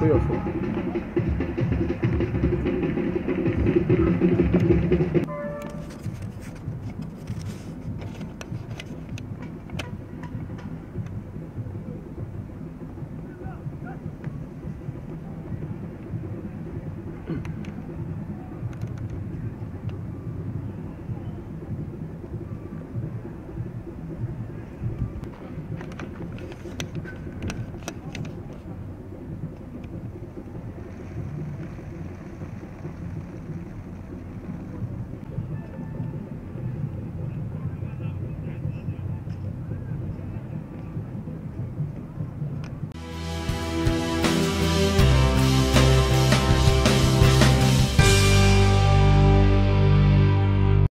不要说。